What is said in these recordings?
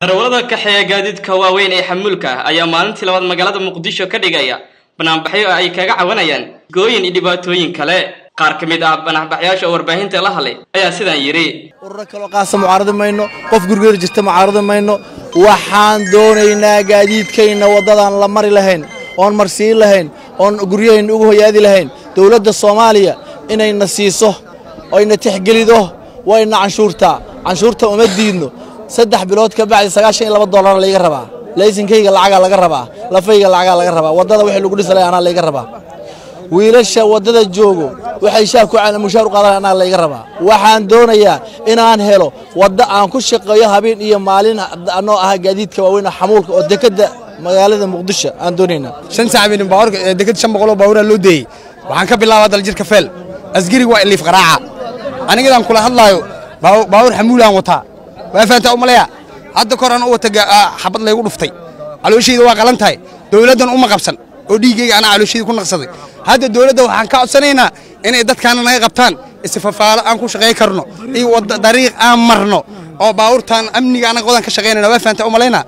darawallada kaxeeya gaadiidka waaweyn ee xamuulka ah ayaa maalintii labaad magaalada muqdisho ka dhigaya banaanbaxyo ay kaga cawanayaan gooyin iyo dhibaatooyin kale. Qaar ka mid ah banaanbaxyaasha oo warbaahinta la hadlay ayaa sidaan yidhi ururo kaloo qaasa mucaaradi mayno qof gurgeeda jirta mucaaradi mayno waxaan doonaynaa gaadiidkayna waddadaan la mari lahayn oon marsiin lahayn oon guryahayna ugu hoyaadi lahayn. Dowladda soomaaliya inayna siiso oyna tixgelido wayna canshuurtaa canshuurta uma diidno saddex bilood ka bacdi sagaashan iyo laba dollar layga rabaa. Laysinkayga lacagaa laga rabaa lafayga lacagaa laga rabaa waddada wixii lagu dhisalay anaa layga rabaa. Wiilasha waddada joogo waxay shaah ku mushaar u qaadan anaa layga rabaa. Waxaan doonayaa inaan helo wadda aan ku shaqeeyo habeen iyo maalin anoo ah gaadiidka waaweyn xamuulka oo dekedda magaalada muqdisho aan doonaynaa shan saacabiin baawarka deked shan boqol oo loo deeyey waxaan ka bilaabaa daljirka feel asgariga waa iliif qaraaca anigadaan kula hadlaayo baawar xamuulaan wataa waa fahantaa u malaya hadda kor aan u wata xabad laygu dhuftay. Calooshayda waa qalan tahay dowladdan uma qabsan. Oo dhiiggayga anaa calooshayda ku naqsaday. Hadda dowladda waxaan ka codsanaynaa inay dadkaana naga qabtaan. Isfafaalo aan ku shaqay karno. Iyo dariiq aan marno. Oo baawurtaan amniga anaga wadan ka shaqaynayna waa fahantaa u malaynaa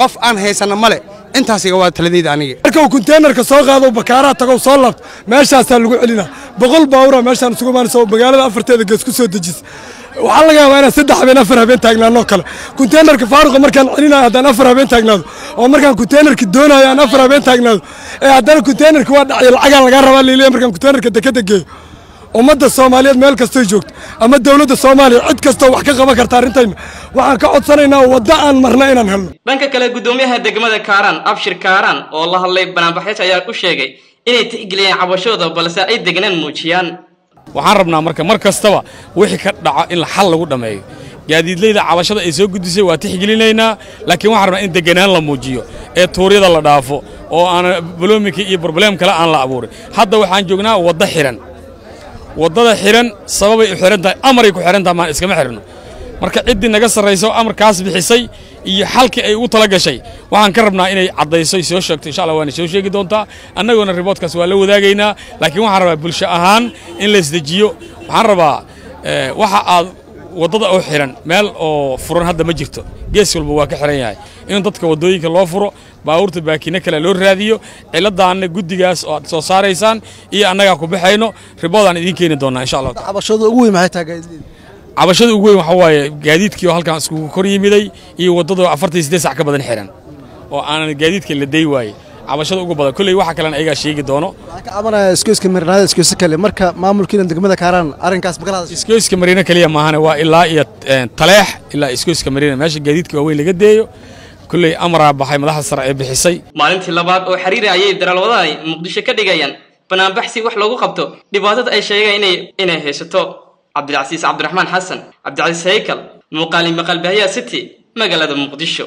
qof aan haysanna male intaasiga waa taladayda aniga. Marka uu konteenarka soo qaado bakaaraha tago soo laabto meeshaasaa lagu celinaa boqol baawura meeshaan isugu imaanaysa oo magaalada afarteeda gees ku soo dejisa waxaa laga yaabaa inaan saddex habeen afar habeen taagnaanoo kale. Konteenarka faaruqa markaan celinayo haddaan afar habeen taagnaado oo markaan konteenarka doonayo aan afar habeen taagnaado ee haddana konteenarka waa dhacyo lacagaan lagaa rabaa liiliya markaan konteenarka dekeda geeyo ummadda soomaaliyeed meel kastoy joogto ama dowladda soomaaliya cid kastoo wax ka qaban karta arrintayna waxaan ka codsanaynaa waddo aan marna inaan helno. Dhanka kale guddoomiyaha degmada kaaraan abshir kaaraan oo la hadlay banaanbaxyaasha ayaa u sheegay inay tixgeliyaan cabashooda balse ay degnaan muujiyaan waxaan rabnaa marka mar kastaba wixii ka dhaco in xal lagu dhammeeyo gaadiidleyda cabashada ay soo gudisay waa tixgelinaynaa laakiin waxaan rabnaa in deganaan la muujiyo ee tuuryada la dhaafo oo aan baloominka iyo broblem kale aan la abuurin. Hadda waxaan joognaa waddo xidhan waddada xidhan sababay u xidhan tahay amaray ku xidhan tahay maan iskama xidhno marka ciddii naga sarrayso amarkaas bixisay iyo xalkii ay ugu tala gashay. Waxaan ka rabnaa inay caddayso soo sheegto insha allah waana soo sheegi doontaa. Annagoona riboodkaas waa la wadaagaynaa laakiin waxaan rabaa bulsho ahaan in la isdejiyo. Waxaan rabaa waxa aad waddada oo xidhan meel oo furan hadda ma jirto. Gees walba waa ka xidhan yahay. In dadka waddooyinka loo furo baabuurta baakiino kale loo raadiyo ciladaanna guddigaas oo aad soo saaraysaan iyo annagaa ku baxayno riboodaan idiin keeni doonnaa insha allah cabashada ugu weyn waxaa waaye gaadiidkii oo halkaan iskugu kor yimiday iyo waddadoo afartan siddeed sac ka badan xidhan. Oo aanan gaadiidka la day waaye. Cabashada ugu badan. Kolley waxa kalena ayagaa sheegi doono. Waxaan ka cabanaya iskooyska marinaada iskooysa kale. Marka maamulkiina degmada kaaraan arrinkaas iskooyska mariina keliya maahane waa ilaa iyo taleex ilaa iskooyska mariina meesha gaadiidka waaweyn laga deeyo. Kolley amaraa baxay madaxda sare ee bixisay. Maalintii labaad oo xiriiri ayay daraalwadahani muqdisho ka dhigayaan. Banaanbax si wax loogu qabto. Dhibaatada ay sheegeen inay عبد العزيز عبد الرحمن حسن عبد العزيز هيكل مقالي مقال بهيا ستي مقالة مقدشو